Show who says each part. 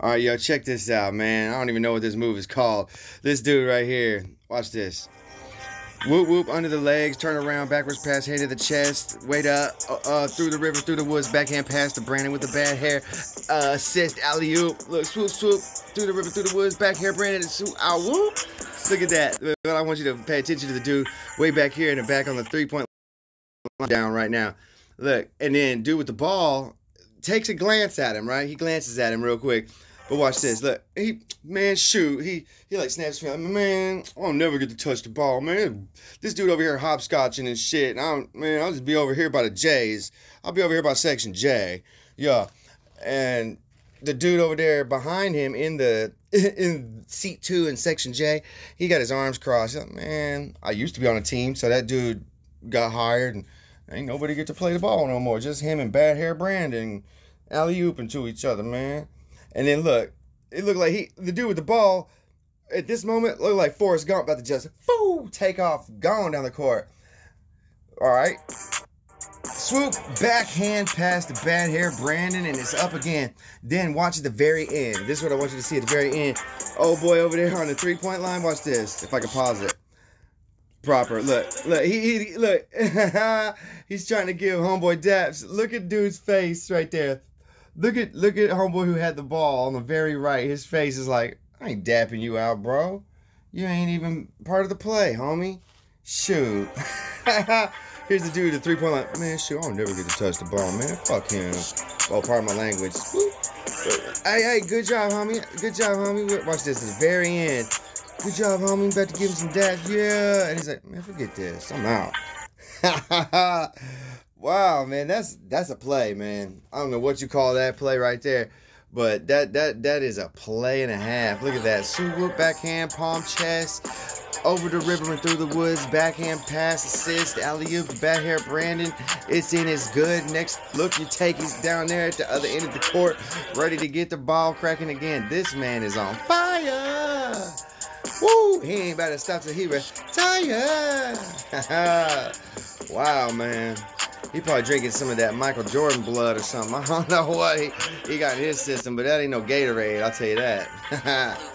Speaker 1: All right, yo, check this out, man. I don't even know what this move is called. This dude right here. Watch this. Whoop whoop under the legs, turn around, backwards pass, head to the chest, wait up, uh, uh, through the river, through the woods, backhand pass to Brandon with the bad hair, uh, assist, alley oop, look, swoop swoop, through the river, through the woods, back hair, Brandon, and swoop, out, whoop. Look at that. But I want you to pay attention to the dude way back here in the back on the three point line down right now. Look, and then dude with the ball takes a glance at him, right? He glances at him real quick. But watch this. Look, he man, shoot. He he like snaps me. Man, I'll never get to touch the ball, man. This dude over here hopscotching and shit. And I man, I'll just be over here by the J's. I'll be over here by section J. Yeah, and the dude over there behind him in the in seat two in section J, he got his arms crossed. Like, man, I used to be on a team, so that dude got hired, and ain't nobody get to play the ball no more. Just him and bad hair Brandon, alley ooping to each other, man. And then look, it looked like he, the dude with the ball, at this moment, looked like Forrest Gump about to just, foo, take off, gone down the court. All right. Swoop, backhand pass to bad hair Brandon, and it's up again. Then watch at the very end. This is what I want you to see at the very end. Oh boy, over there on the three point line. Watch this. If I can pause it. Proper. Look, look. He, he look. He's trying to give homeboy daps. Look at dude's face right there. Look at look at homeboy who had the ball on the very right. His face is like, I ain't dapping you out, bro. You ain't even part of the play, homie. Shoot. Here's the dude, the three point line. Man, shoot, I'll never get to touch the ball, man. Fuck him. Oh, pardon my language. Hey, hey, good job, homie. Good job, homie. Watch this. At the very end. Good job, homie. About to give him some daps. Yeah. And he's like, man, forget this. I'm out. Wow, man, that's that's a play, man. I don't know what you call that play right there, but that that that is a play and a half. Look at that. Swoop backhand, palm chest, over the river and through the woods, backhand pass, assist, alley oop, back hair, Brandon. It's in, it's good. Next look you take, he's down there at the other end of the court, ready to get the ball cracking again. This man is on fire. Woo! He ain't about to stop till he retire. wow, man. He probably drinking some of that Michael Jordan blood or something. I don't know what he, he got in his system, but that ain't no Gatorade, I'll tell you that.